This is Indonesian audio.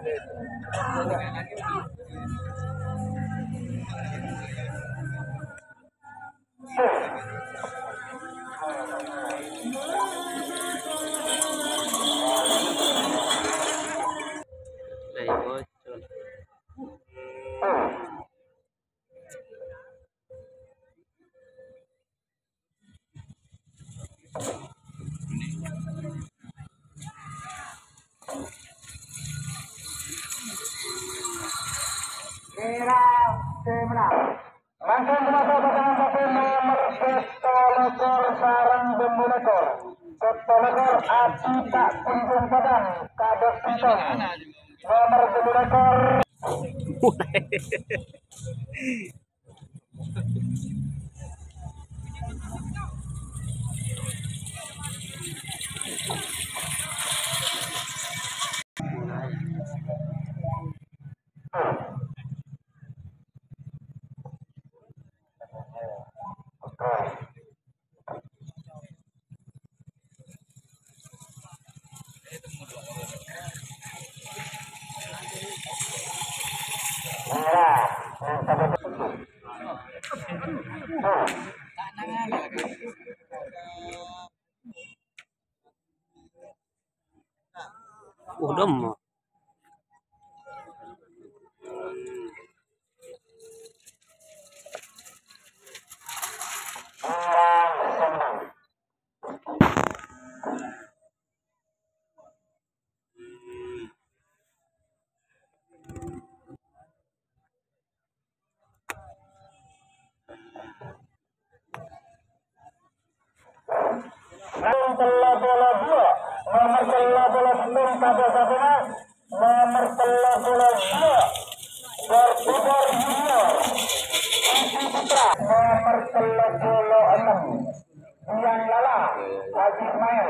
Dari bocor. Langsung kepada pasangan satu nomor Ketolokor Sarang Bembulekor. Ketolokor Aci Tak Kunjung Padang. Kadek Piton. Nomor Bembulekor. 我这么。Bola bola dua, nomor sembilan pada sabana, nomor bola dua, berputar junior, Isi nomor enam, Dian Lala, Aziz Mail,